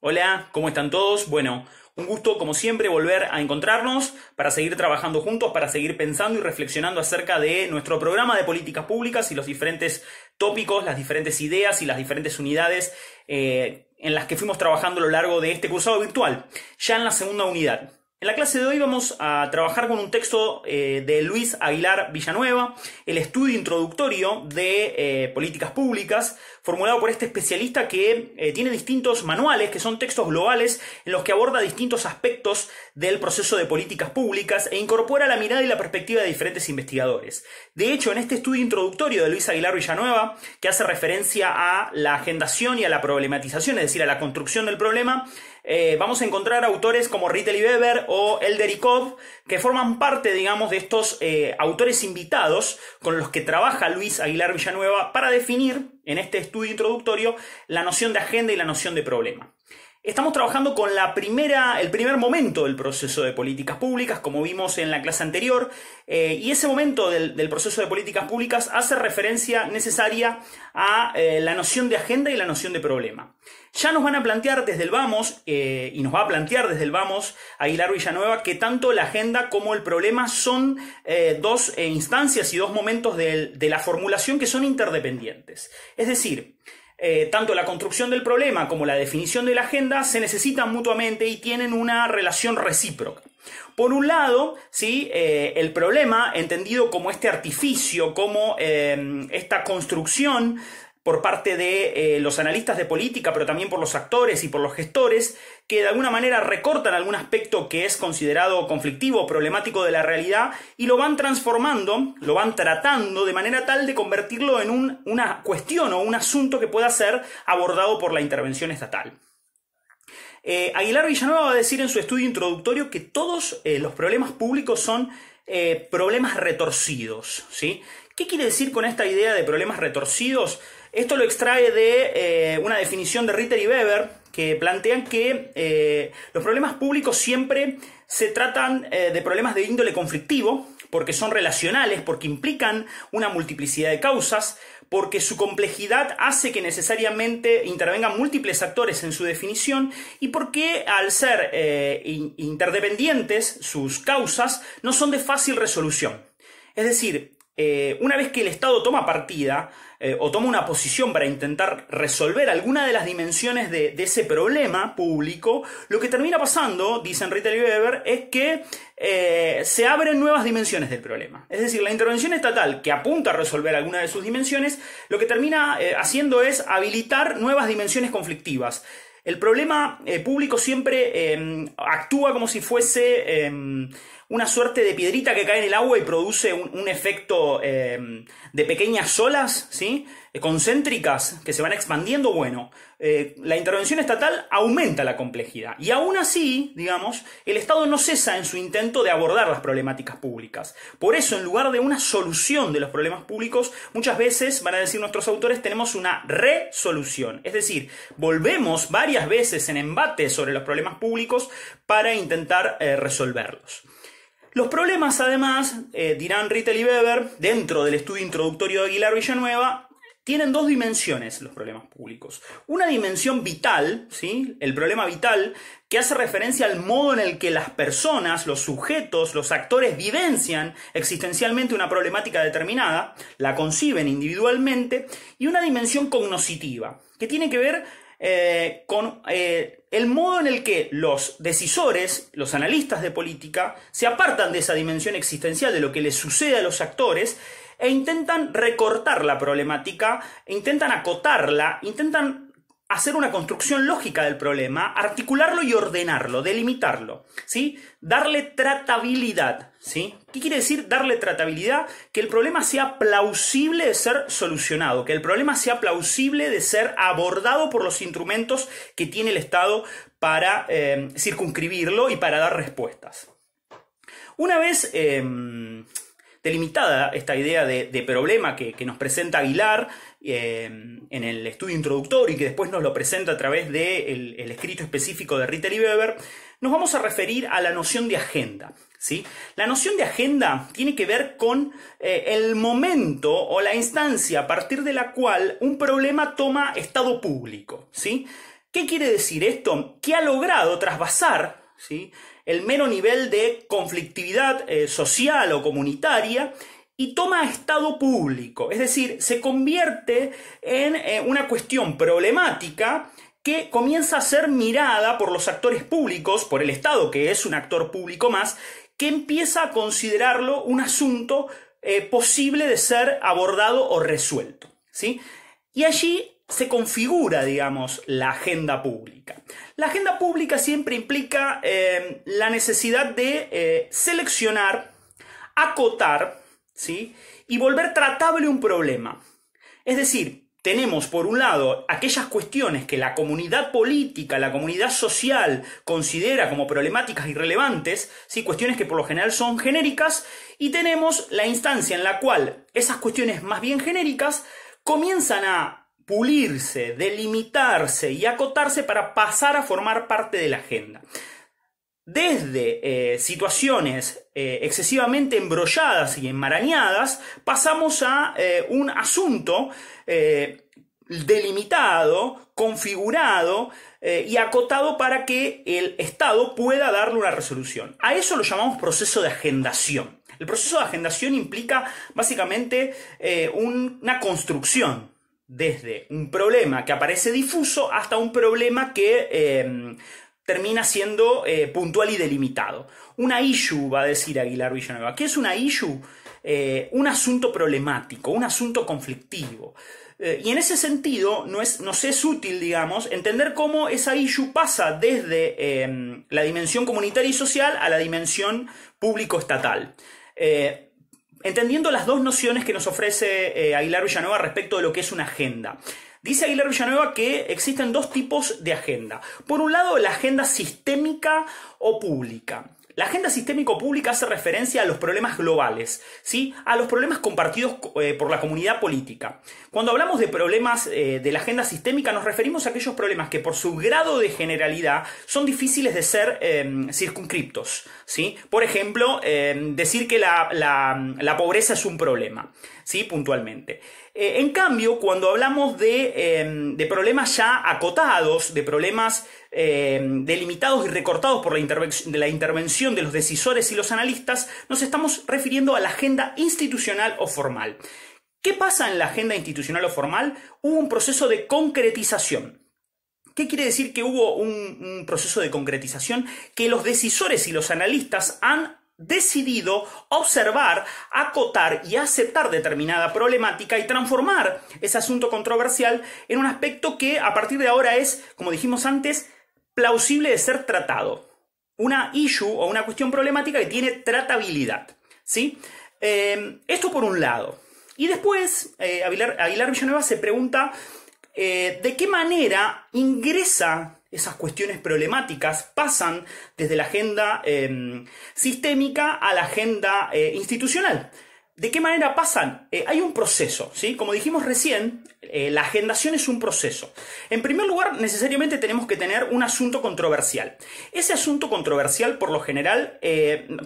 Hola, ¿cómo están todos? Bueno, un gusto como siempre volver a encontrarnos para seguir trabajando juntos, para seguir pensando y reflexionando acerca de nuestro programa de políticas públicas y los diferentes tópicos, las diferentes ideas y las diferentes unidades eh, en las que fuimos trabajando a lo largo de este cursado virtual, ya en la segunda unidad. En la clase de hoy vamos a trabajar con un texto eh, de Luis Aguilar Villanueva, el estudio introductorio de eh, políticas públicas, formulado por este especialista que eh, tiene distintos manuales, que son textos globales, en los que aborda distintos aspectos del proceso de políticas públicas e incorpora la mirada y la perspectiva de diferentes investigadores. De hecho, en este estudio introductorio de Luis Aguilar Villanueva, que hace referencia a la agendación y a la problematización, es decir, a la construcción del problema, vamos a encontrar autores como Rita Weber o Elderikov, que forman parte, digamos, de estos eh, autores invitados con los que trabaja Luis Aguilar Villanueva para definir, en este estudio introductorio, la noción de agenda y la noción de problema. Estamos trabajando con la primera, el primer momento del proceso de políticas públicas, como vimos en la clase anterior, eh, y ese momento del, proceso de políticas públicas hace referencia necesaria a eh, la noción de agenda y la noción de problema. Ya nos van a plantear desde el vamos, eh, y nos va a plantear desde el vamos Aguilar Villanueva, que tanto la agenda como el problema son dos instancias y dos momentos de la formulación que son interdependientes. Es decir, eh, tanto la construcción del problema como la definición de la agenda se necesitan mutuamente y tienen una relación recíproca. Por un lado, ¿sí? Eh, el problema, entendido como este artificio, como eh, esta construcción por parte de eh, los analistas de política, pero también por los actores y por los gestores, que de alguna manera recortan algún aspecto que es considerado conflictivo problemático de la realidad y lo van transformando, lo van tratando de manera tal de convertirlo en una cuestión o un asunto que pueda ser abordado por la intervención estatal. Eh, Aguilar Villanueva va a decir en su estudio introductorio que todos eh, los problemas públicos son problemas retorcidos. ¿sí? ¿Qué quiere decir con esta idea de problemas retorcidos? Esto lo extrae de eh, una definición de Ritter y Weber que plantean que eh, los problemas públicos siempre se tratan eh, de problemas de índole conflictivo, porque son relacionales, porque implican una multiplicidad de causas, porque su complejidad hace que necesariamente intervengan múltiples actores en su definición y porque al ser interdependientes sus causas no son de fácil resolución. Es decir, una vez que el Estado toma partida, eh, o toma una posición para intentar resolver alguna de las dimensiones de, ese problema público, lo que termina pasando, dicen Rita y Weber, es que eh, se abren nuevas dimensiones del problema. Es decir, la intervención estatal que apunta a resolver alguna de sus dimensiones, lo que termina eh, haciendo es habilitar nuevas dimensiones conflictivas. El problema público siempre em, actúa como si fuese em, una suerte de piedrita que cae en el agua y produce un, efecto em, de pequeñas olas, ¿sí? Eh, concéntricas que se van expandiendo, bueno, eh, la intervención estatal aumenta la complejidad. Y aún así, digamos, el Estado no cesa en su intento de abordar las problemáticas públicas. Por eso, en lugar de una solución de los problemas públicos, muchas veces, van a decir nuestros autores, tenemos una resolución. Es decir, volvemos varias veces en embate sobre los problemas públicos para intentar eh, resolverlos. Los problemas, además, eh, dirán Rittel y Weber, dentro del estudio introductorio de Aguilar Villanueva, tienen dos dimensiones los problemas públicos. Una dimensión vital, ¿sí? el problema vital, que hace referencia al modo en el que las personas, los sujetos, los actores vivencian existencialmente una problemática determinada, la conciben individualmente, y una dimensión cognoscitiva, que tiene que ver eh, con eh, el modo en el que los decisores, los analistas de política, se apartan de esa dimensión existencial de lo que les sucede a los actores e intentan recortar la problemática, e intentan acotarla, intentan hacer una construcción lógica del problema, articularlo y ordenarlo, delimitarlo, ¿sí? Darle tratabilidad, ¿sí? ¿Qué quiere decir darle tratabilidad? Que el problema sea plausible de ser solucionado, que el problema sea plausible de ser abordado por los instrumentos que tiene el Estado para eh, circunscribirlo y para dar respuestas. Una vez em, delimitada esta idea de, problema que, nos presenta Aguilar eh, en el estudio introductorio y que después nos lo presenta a través del el escrito específico de Ritter y Weber, nos vamos a referir a la noción de agenda. ¿sí? La noción de agenda tiene que ver con eh, el momento o la instancia a partir de la cual un problema toma estado público. ¿sí? ¿Qué quiere decir esto? Que ha logrado trasvasar ¿sí? El mero nivel de conflictividad eh, social o comunitaria y toma estado público, es decir, se convierte en eh, una cuestión problemática que comienza a ser mirada por los actores públicos, por el Estado, que es un actor público más, que empieza a considerarlo un asunto eh, posible de ser abordado o resuelto. ¿sí? Y allí se configura, digamos, la agenda pública. La agenda pública siempre implica eh, la necesidad de eh, seleccionar, acotar, ¿sí? Y volver tratable un problema. Es decir, tenemos por un lado aquellas cuestiones que la comunidad política, la comunidad social considera como problemáticas irrelevantes, ¿sí? cuestiones que por lo general son genéricas, y tenemos la instancia en la cual esas cuestiones más bien genéricas comienzan a pulirse, delimitarse y acotarse para pasar a formar parte de la agenda. Desde eh, situaciones eh, excesivamente embrolladas y enmarañadas, pasamos a eh, un asunto delimitado, configurado y acotado para que el Estado pueda darle una resolución. A eso lo llamamos proceso de agendación. El proceso de agendación implica básicamente una construcción desde un problema que aparece difuso hasta un problema que em, termina siendo eh, puntual y delimitado. Una issue, va a decir Aguilar Villanueva. ¿Qué es una issue? Eh, un asunto problemático, un asunto conflictivo. Eh, y en ese sentido, no es, nos es útil, digamos, entender cómo esa issue pasa desde em, la dimensión comunitaria y social a la dimensión público-estatal entendiendo las dos nociones que nos ofrece eh, Aguilar Villanueva respecto de lo que es una agenda. Dice Aguilar Villanueva que existen dos tipos de agenda. Por un lado, la agenda sistémica o pública. La agenda sistémico-pública hace referencia a los problemas globales, ¿sí? a los problemas compartidos eh, por la comunidad política. Cuando hablamos de problemas eh, de la agenda sistémica nos referimos a aquellos problemas que por su grado de generalidad son difíciles de ser em, circunscriptos. ¿sí? Por ejemplo, em, decir que la, la, pobreza es un problema, ¿sí? puntualmente. Eh, en cambio, cuando hablamos de, em, de, problemas ya acotados, de problemas em, delimitados y recortados por la, intervención de los decisores y los analistas, nos estamos refiriendo a la agenda institucional o formal. ¿Qué pasa en la agenda institucional o formal? Hubo un proceso de concretización. ¿Qué quiere decir que hubo un proceso de concretización? Que los decisores y los analistas han decidido observar, acotar y aceptar determinada problemática y transformar ese asunto controversial en un aspecto que a partir de ahora es, como dijimos antes, plausible de ser tratado. Una issue o una cuestión problemática que tiene tratabilidad. ¿sí? Eh, esto por un lado. Y después, eh, Aguilar, Villanueva se pregunta eh, de qué manera ingresa esas cuestiones problemáticas pasan desde la agenda em, sistémica a la agenda eh, institucional. ¿De qué manera pasan? Eh, hay un proceso, ¿sí? Como dijimos recién, eh, la agendación es un proceso. En primer lugar, necesariamente tenemos que tener un asunto controversial. Ese asunto controversial, por lo general,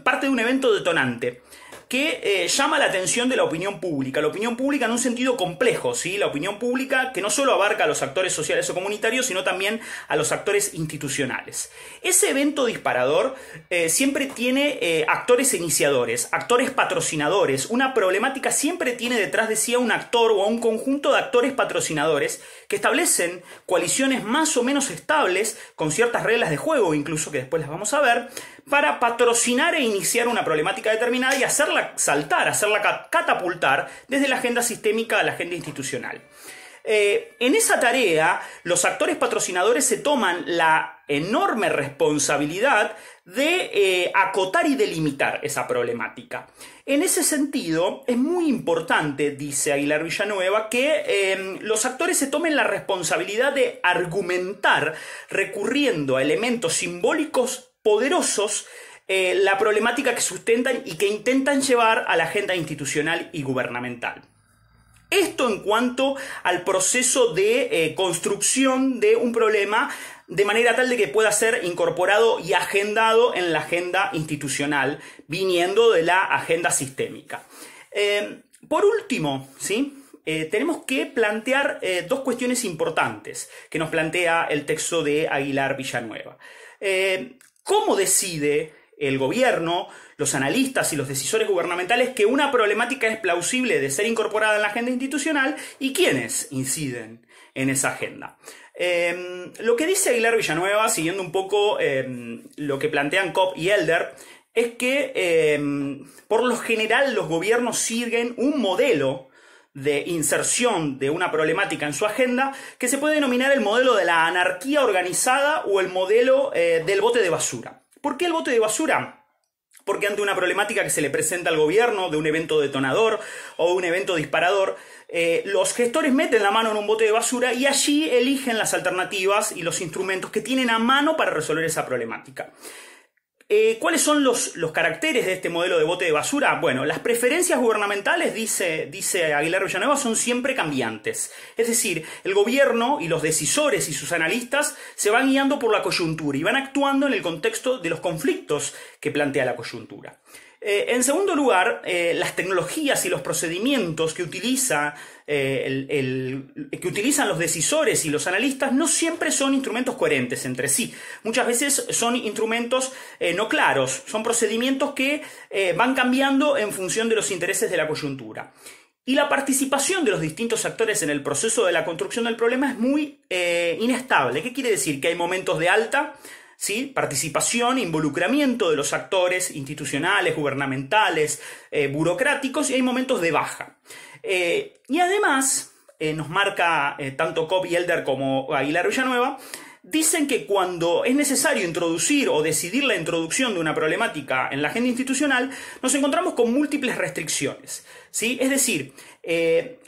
parte de un evento detonante que eh, llama la atención de la opinión pública. La opinión pública en un sentido complejo, ¿sí? La opinión pública que no solo abarca a los actores sociales o comunitarios, sino también a los actores institucionales. Ese evento disparador eh, siempre tiene eh, actores iniciadores, actores patrocinadores. Una problemática siempre tiene detrás de sí a un actor o a un conjunto de actores patrocinadores que establecen coaliciones más o menos estables, con ciertas reglas de juego incluso, que después las vamos a ver, para patrocinar e iniciar una problemática determinada y hacerla saltar, hacerla catapultar desde la agenda sistémica a la agenda institucional. Eh, en esa tarea, los actores patrocinadores se toman la enorme responsabilidad de eh, acotar y delimitar esa problemática. En ese sentido, es muy importante, dice Aguilar Villanueva, que eh, los actores se tomen la responsabilidad de argumentar recurriendo a elementos simbólicos poderosos eh, la problemática que sustentan y que intentan llevar a la agenda institucional y gubernamental. Esto en cuanto al proceso de eh, construcción de un problema de manera tal de que pueda ser incorporado y agendado en la agenda institucional, viniendo de la agenda sistémica. Eh, por último, ¿sí? tenemos que plantear dos cuestiones importantes que nos plantea el texto de Aguilar Villanueva. ¿Cómo decide el gobierno, los analistas y los decisores gubernamentales que una problemática es plausible de ser incorporada en la agenda institucional y quiénes inciden en esa agenda? Em, lo que dice Aguilar Villanueva, siguiendo un poco em, lo que plantean Kopp y Elder, es que em, por lo general los gobiernos siguen un modelo de inserción de una problemática en su agenda que se puede denominar el modelo de la anarquía organizada o el modelo eh, del bote de basura. ¿Por qué el bote de basura? Porque ante una problemática que se le presenta al gobierno de un evento detonador o un evento disparador, eh, los gestores meten la mano en un bote de basura y allí eligen las alternativas y los instrumentos que tienen a mano para resolver esa problemática. Eh, ¿Cuáles son los, caracteres de este modelo de bote de basura? Bueno, las preferencias gubernamentales, dice, dice Aguilar Villanueva, son siempre cambiantes. Es decir, el gobierno y los decisores y sus analistas se van guiando por la coyuntura y van actuando en el contexto de los conflictos que plantea la coyuntura. Eh, en segundo lugar, eh, las tecnologías y los procedimientos que, utiliza, eh, que utilizan los decisores y los analistas no siempre son instrumentos coherentes entre sí. Muchas veces son instrumentos no claros, son procedimientos que van cambiando en función de los intereses de la coyuntura. Y la participación de los distintos actores en el proceso de la construcción del problema es muy inestable. ¿Qué quiere decir? Que hay momentos de alta ¿sí? participación, involucramiento de los actores institucionales, gubernamentales, eh, burocráticos, y hay momentos de baja. Eh, y además, eh, nos marca tanto Cobb y Elder como Aguilar Villanueva, dicen que cuando es necesario introducir o decidir la introducción de una problemática en la agenda institucional, nos encontramos con múltiples restricciones. ¿sí? Es decir,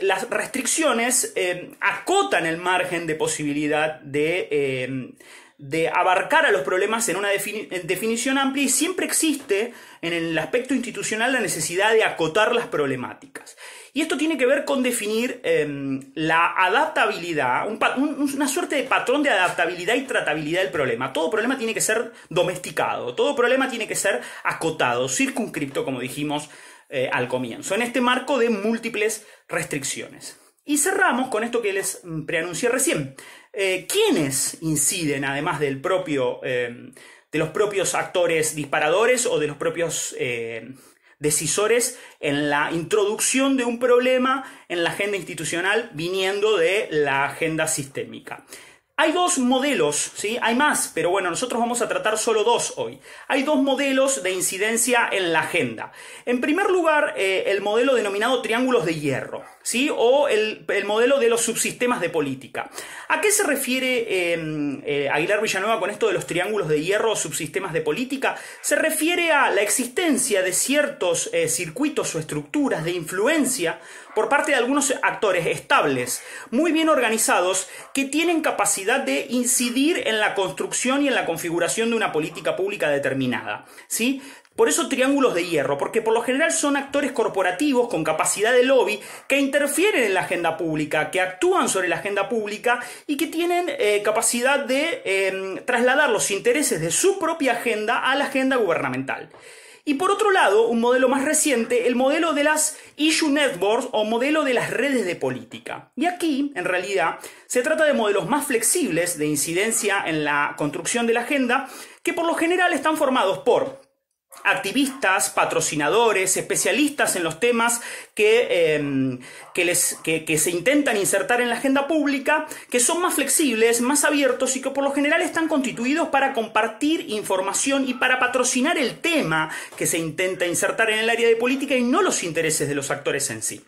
las restricciones acotan el margen de posibilidad de de abarcar a los problemas en una definición amplia y siempre existe en el aspecto institucional la necesidad de acotar las problemáticas. Y esto tiene que ver con definir em, la adaptabilidad, una suerte de patrón de adaptabilidad y tratabilidad del problema. Todo problema tiene que ser domesticado, todo problema tiene que ser acotado, circunscripto, como dijimos eh, al comienzo, en este marco de múltiples restricciones. Y cerramos con esto que les mm, preanuncié recién. Eh, ¿Quiénes inciden, además del propio, eh, de los propios actores disparadores o de los propios eh, decisores en la introducción de un problema en la agenda institucional viniendo de la agenda sistémica? Hay dos modelos, ¿sí? Hay más, pero bueno, nosotros vamos a tratar solo dos hoy. Hay dos modelos de incidencia en la agenda. En primer lugar, eh, el modelo denominado triángulos de hierro, ¿sí? O el, modelo de los subsistemas de política. ¿A qué se refiere em, eh, Aguilar Villanueva con esto de los triángulos de hierro o subsistemas de política? Se refiere a la existencia de ciertos eh, circuitos o estructuras de influencia por parte de algunos actores estables, muy bien organizados, que tienen capacidad de incidir en la construcción y en la configuración de una política pública determinada. ¿sí? Por eso triángulos de hierro, porque por lo general son actores corporativos con capacidad de lobby que interfieren en la agenda pública, que actúan sobre la agenda pública y que tienen eh, capacidad de em, trasladar los intereses de su propia agenda a la agenda gubernamental. Y por otro lado, un modelo más reciente, el modelo de las issue networks o modelo de las redes de política. Y aquí, en realidad, se trata de modelos más flexibles de incidencia en la construcción de la agenda, que por lo general están formados por activistas, patrocinadores, especialistas en los temas que, em, que, les, que, se intentan insertar en la agenda pública, que son más flexibles, más abiertos y que por lo general están constituidos para compartir información y para patrocinar el tema que se intenta insertar en el área de política y no los intereses de los actores en sí.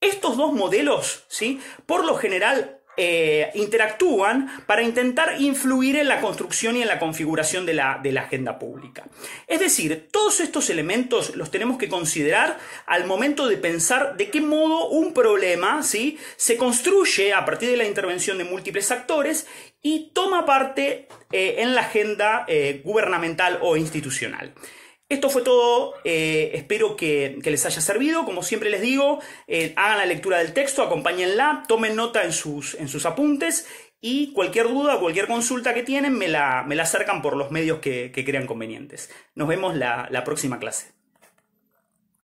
Estos dos modelos, ¿sí? por lo general, eh, interactúan para intentar influir en la construcción y en la configuración de la, agenda pública. Es decir, todos estos elementos los tenemos que considerar al momento de pensar de qué modo un problema ¿sí? se construye a partir de la intervención de múltiples actores y toma parte eh, en la agenda eh, gubernamental o institucional. Esto fue todo, eh, espero que, les haya servido, como siempre les digo, eh, hagan la lectura del texto, acompáñenla, tomen nota en sus, en sus apuntes y cualquier duda, cualquier consulta que tienen me la, me la acercan por los medios que, que crean convenientes. Nos vemos la, la próxima clase.